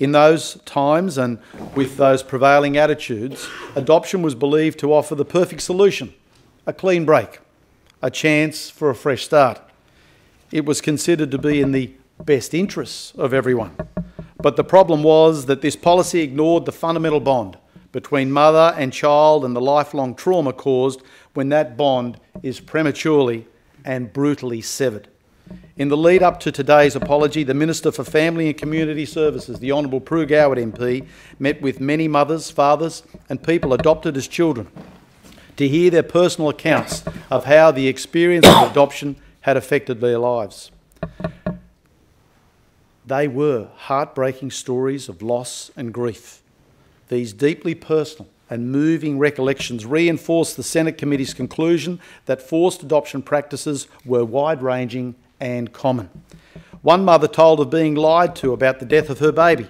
In those times and with those prevailing attitudes, adoption was believed to offer the perfect solution a clean break, a chance for a fresh start. It was considered to be in the best interests of everyone. But the problem was that this policy ignored the fundamental bond between mother and child and the lifelong trauma caused when that bond is prematurely and brutally severed. In the lead up to today's apology, the Minister for Family and Community Services, the Honourable Pru Goward MP, met with many mothers, fathers, and people adopted as children to hear their personal accounts of how the experience of adoption had affected their lives. They were heartbreaking stories of loss and grief. These deeply personal and moving recollections reinforced the Senate Committee's conclusion that forced adoption practices were wide ranging and common. One mother told of being lied to about the death of her baby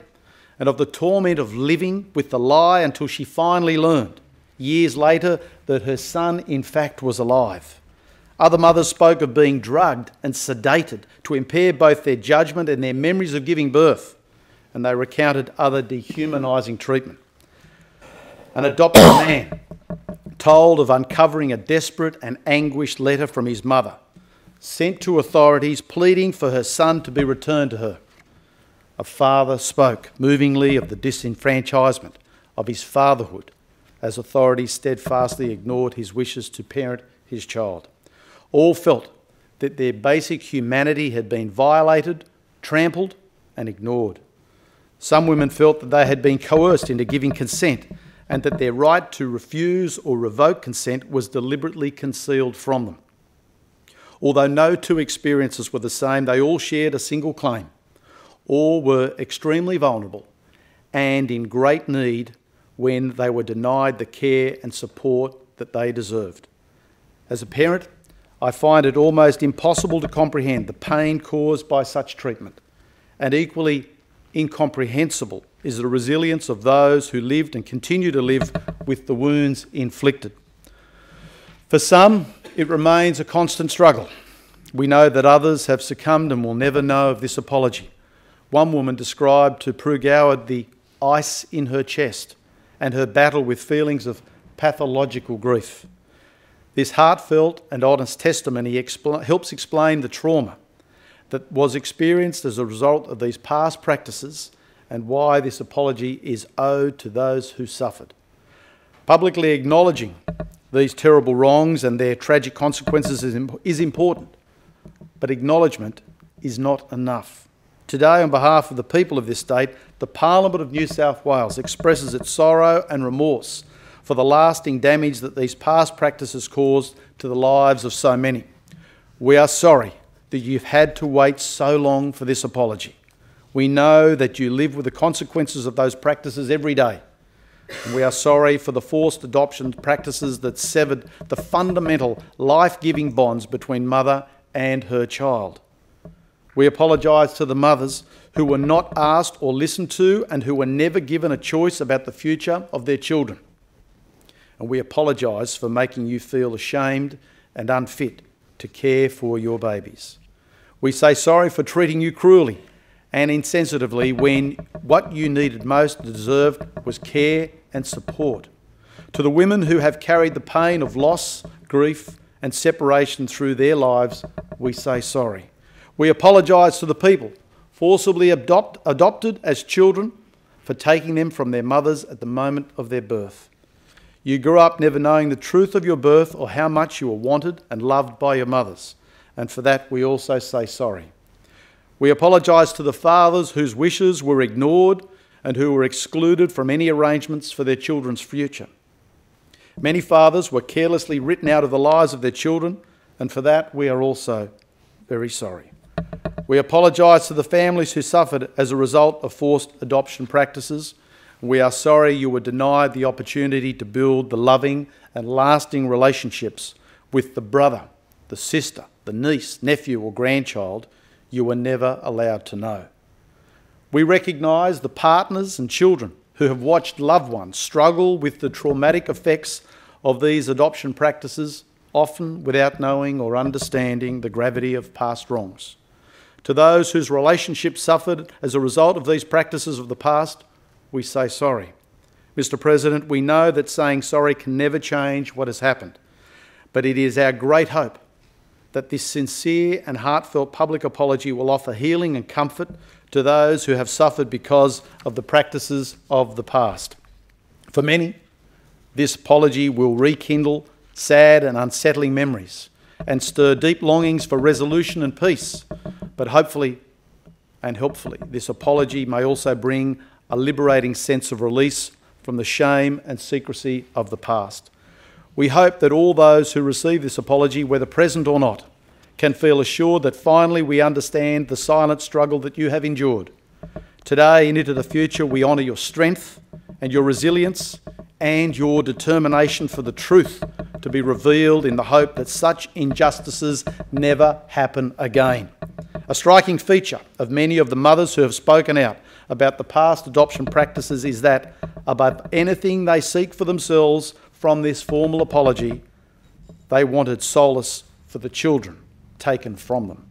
and of the torment of living with the lie until she finally learned, years later, that her son in fact was alive. Other mothers spoke of being drugged and sedated to impair both their judgment and their memories of giving birth, and they recounted other dehumanising treatment. An adopted man told of uncovering a desperate and anguished letter from his mother sent to authorities pleading for her son to be returned to her. A father spoke movingly of the disenfranchisement of his fatherhood as authorities steadfastly ignored his wishes to parent his child. All felt that their basic humanity had been violated, trampled, and ignored. Some women felt that they had been coerced into giving consent and that their right to refuse or revoke consent was deliberately concealed from them. Although no two experiences were the same, they all shared a single claim. All were extremely vulnerable and in great need when they were denied the care and support that they deserved. As a parent, I find it almost impossible to comprehend the pain caused by such treatment, and equally incomprehensible is the resilience of those who lived and continue to live with the wounds inflicted. For some, it remains a constant struggle. We know that others have succumbed and will never know of this apology. One woman described to Pru Goward the ice in her chest and her battle with feelings of pathological grief. This heartfelt and honest testimony expl helps explain the trauma that was experienced as a result of these past practices and why this apology is owed to those who suffered. Publicly acknowledging these terrible wrongs and their tragic consequences is, imp is important, but acknowledgement is not enough. Today, on behalf of the people of this state, the Parliament of New South Wales expresses its sorrow and remorse for the lasting damage that these past practices caused to the lives of so many. We are sorry that you've had to wait so long for this apology. We know that you live with the consequences of those practices every day. We are sorry for the forced adoption practices that severed the fundamental life giving bonds between mother and her child. We apologise to the mothers who were not asked or listened to and who were never given a choice about the future of their children. And we apologise for making you feel ashamed and unfit to care for your babies. We say sorry for treating you cruelly and insensitively when what you needed most deserved was care and support. To the women who have carried the pain of loss, grief, and separation through their lives, we say sorry. We apologise to the people forcibly adopt, adopted as children for taking them from their mothers at the moment of their birth. You grew up never knowing the truth of your birth or how much you were wanted and loved by your mothers, and for that we also say sorry. We apologise to the fathers whose wishes were ignored and who were excluded from any arrangements for their children's future. Many fathers were carelessly written out of the lives of their children, and for that we are also very sorry. We apologise to the families who suffered as a result of forced adoption practices. We are sorry you were denied the opportunity to build the loving and lasting relationships with the brother, the sister, the niece, nephew, or grandchild you were never allowed to know. We recognise the partners and children who have watched loved ones struggle with the traumatic effects of these adoption practices, often without knowing or understanding the gravity of past wrongs. To those whose relationships suffered as a result of these practices of the past, we say sorry. Mr. President, we know that saying sorry can never change what has happened, but it is our great hope that this sincere and heartfelt public apology will offer healing and comfort to those who have suffered because of the practices of the past. For many, this apology will rekindle sad and unsettling memories and stir deep longings for resolution and peace. But hopefully and helpfully, this apology may also bring a liberating sense of release from the shame and secrecy of the past. We hope that all those who receive this apology, whether present or not, can feel assured that finally we understand the silent struggle that you have endured. Today and into the future, we honour your strength and your resilience and your determination for the truth to be revealed in the hope that such injustices never happen again. A striking feature of many of the mothers who have spoken out about the past adoption practices is that, above anything they seek for themselves from this formal apology, they wanted solace for the children taken from them.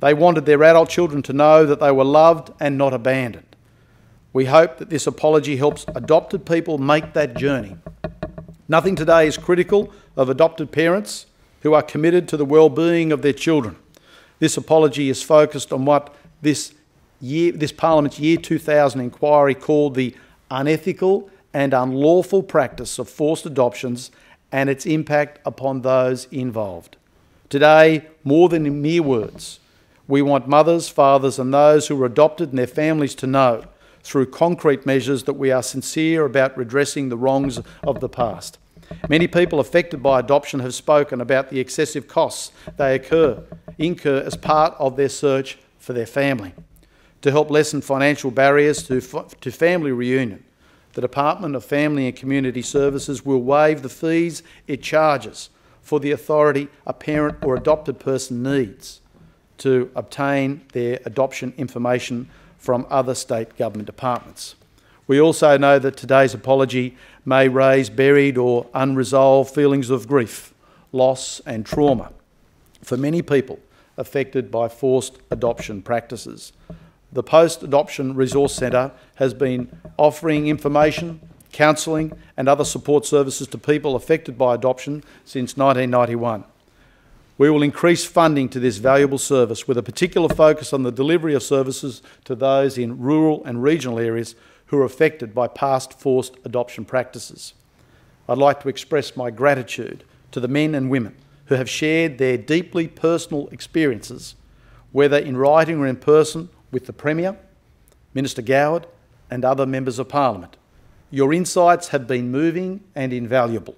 They wanted their adult children to know that they were loved and not abandoned. We hope that this apology helps adopted people make that journey. Nothing today is critical of adopted parents who are committed to the well-being of their children. This apology is focused on what this year, this Parliament's Year 2000 inquiry called the unethical and unlawful practice of forced adoptions and its impact upon those involved. Today, more than in mere words, we want mothers, fathers, and those who are adopted and their families to know through concrete measures that we are sincere about redressing the wrongs of the past. Many people affected by adoption have spoken about the excessive costs they occur, incur as part of their search for their family. To help lessen financial barriers to, to family reunion, the Department of Family and Community Services will waive the fees it charges for the authority a parent or adopted person needs to obtain their adoption information from other state government departments. We also know that today's apology may raise buried or unresolved feelings of grief, loss and trauma for many people affected by forced adoption practices. The Post Adoption Resource Centre has been offering information, counselling and other support services to people affected by adoption since 1991. We will increase funding to this valuable service with a particular focus on the delivery of services to those in rural and regional areas who are affected by past forced adoption practices. I'd like to express my gratitude to the men and women who have shared their deeply personal experiences, whether in writing or in person, with the Premier, Minister Goward and other members of Parliament. Your insights have been moving and invaluable.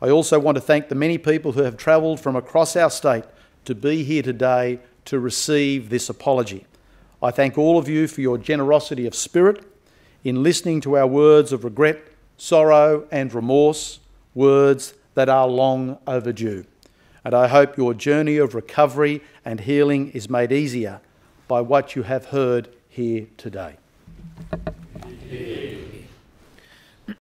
I also want to thank the many people who have travelled from across our state to be here today to receive this apology. I thank all of you for your generosity of spirit in listening to our words of regret, sorrow and remorse, words that are long overdue. And I hope your journey of recovery and healing is made easier by what you have heard here today.